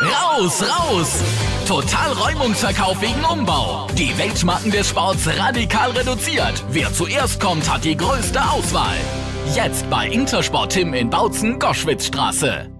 Raus, raus! Total Räumungsverkauf wegen Umbau. Die Weltmarken des Sports radikal reduziert. Wer zuerst kommt, hat die größte Auswahl. Jetzt bei Intersport Tim in Bautzen, Goschwitzstraße.